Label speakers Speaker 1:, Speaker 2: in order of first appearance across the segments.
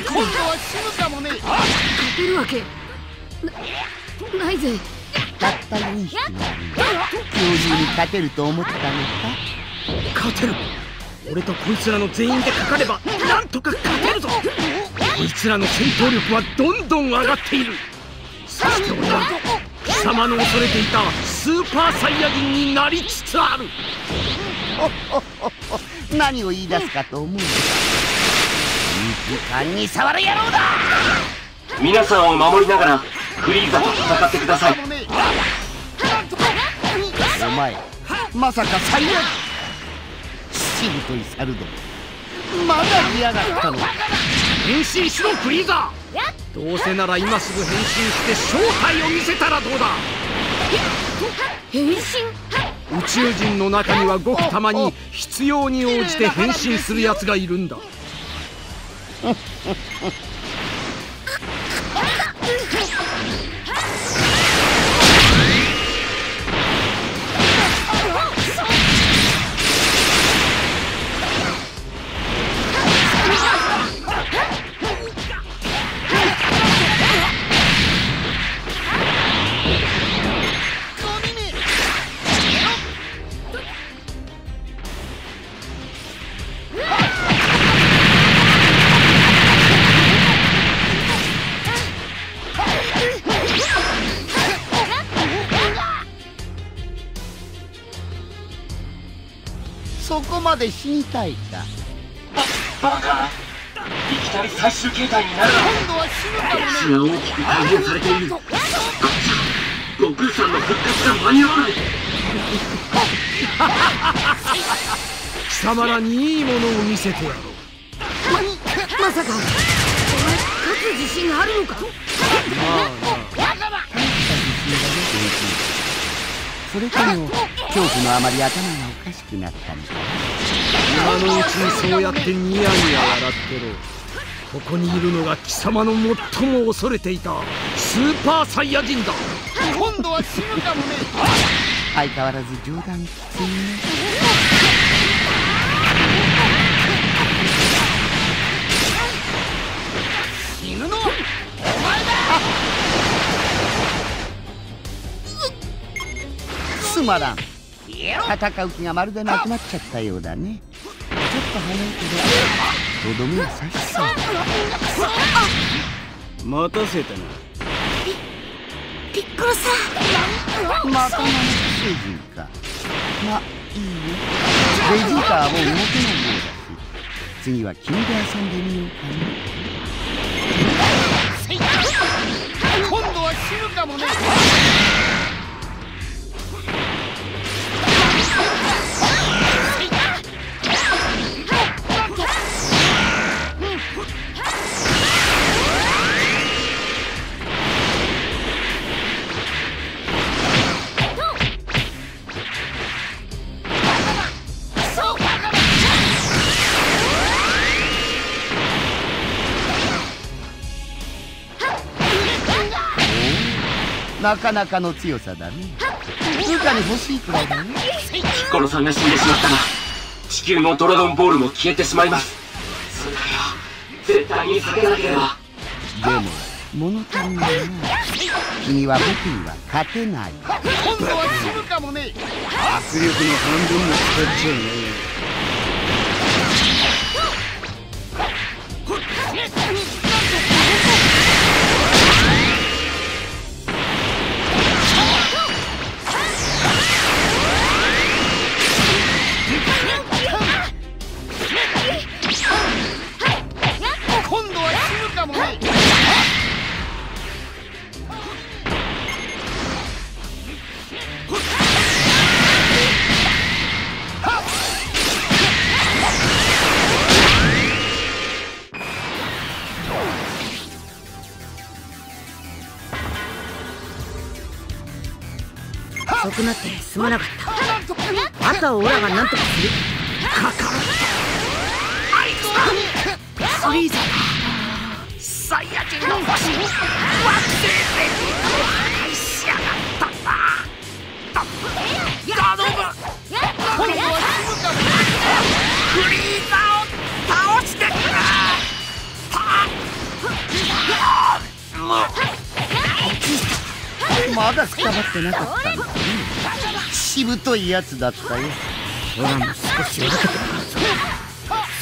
Speaker 1: 今度は死ぬかもね。
Speaker 2: 勝てるわけ。なないぜ。
Speaker 3: たった4匹なのに恐竜に勝てると思ったのか。
Speaker 4: 勝てる。俺とこいつらの全員でかかればなんとか勝てるぞ。こいつらの戦闘力はどんどん上がっている。そして俺は貴様の恐れていたスーパーサイヤ人になりつつある。
Speaker 3: 何を言い出すかと思う肉感に触る野郎だ！
Speaker 5: 皆さんを守りながらフリーザと戦ってください。
Speaker 3: お前まさかサイヤ人しぶとい猿ども。まだ来やがったの
Speaker 4: 変身しろフリーザ！どうせなら今すぐ変身して正体を見せたらどうだ？
Speaker 2: 変身？
Speaker 4: 宇宙人の中にはごくたまに必要に応じて変身するやつがいるんだ
Speaker 3: Ha ha ha ha! まで死にたいか。
Speaker 5: バカいきなり最終形態になる。な
Speaker 1: 今度は死ぬかもね
Speaker 5: 血が大きく改変されている。悟空さんの復活が間に合わない。
Speaker 4: 貴様らにいいものを見せてやろう。
Speaker 2: まさかお前勝つ自信があるのか？
Speaker 3: それとも恐怖のあまり頭がおかしくなったのか
Speaker 4: 今のうちにそうやってニヤニヤ笑ってろ。ここにいるのが貴様の最も恐れていたスーパーサイヤ人だ。
Speaker 1: 今度は死ぬかもね。
Speaker 3: 相変わらず冗談きついね
Speaker 1: 死ぬのは
Speaker 3: すまらん。戦う気がまるでなくなっちゃったようだねちょっと早いけどとどめは刺しそう
Speaker 4: 待たせたな。
Speaker 2: ピッコロさ
Speaker 3: またの宇宙人かまあいいよ。ベジータはもう動けないようだし。次は君で遊んでみようかななかなかの強さだね。部下に欲しいくらいだよ
Speaker 5: ピッコロさんが死んでしまったら地球のドラゴンボールも消えてしまいます。そうだよ絶対に避けなければ。
Speaker 3: でも物足りないな。君は僕には勝てない。
Speaker 1: 今度は死ぬかもね。
Speaker 4: 圧力の半分も使っちゃうね
Speaker 2: 遅くなってすまなかったあとはオラが何とかするかかあいつだフリーザだサイヤ人の星惑星ベジータを破壊しやがったんだ頼む
Speaker 1: 今度は
Speaker 2: フリーザを倒してくれパッ
Speaker 3: まだくたばってなかったんだねしぶといやつだったよ
Speaker 2: オラも少し分けてもらうぞ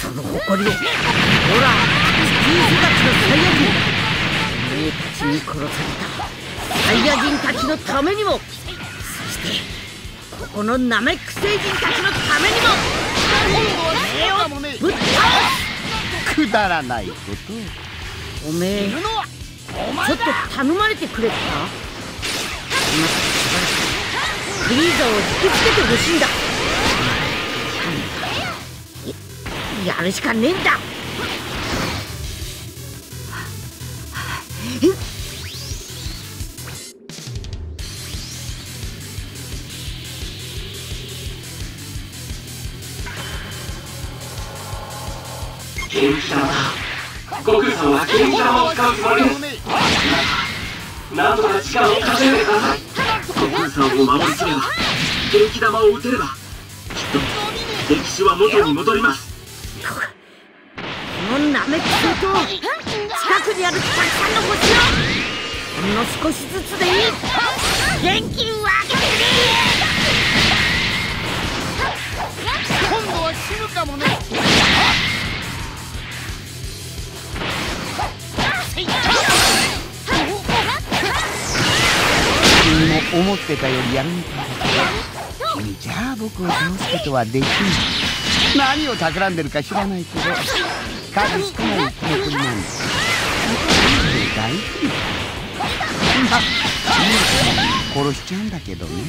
Speaker 2: その誇りをオラ地球育ちのサイヤ人おめえたちに殺されたサイヤ人たちのためにもそしてここのナメック星人たちのためにも
Speaker 1: 今度は死ぬかもね
Speaker 2: ぶっ倒
Speaker 3: くだらないこと
Speaker 2: おめえちょっと頼まれてくれた今からしばらくフリーザを引きつけてほしいんだ。ややるしかねえんだ。
Speaker 5: 元気玉だ。悟空さんは元気玉を使うつもりです。なんとか力を稼いでください。悟空さんを守りきれば元気玉を打てればきっと歴史は元に戻ります。
Speaker 2: このナメック星と近くにあるたくさんの星を。ほんの少しずつでいい元気に分けてく
Speaker 1: 今度は死ぬかもね。
Speaker 3: 思ってたよりやるみたいだけど君じゃあ僕を倒すことはできない何を企んでるか知らないけど。数少ない記憶なんだ大事まあ殺しちゃうん。だけど
Speaker 1: ね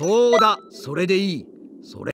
Speaker 4: そうだそれでいい。それ。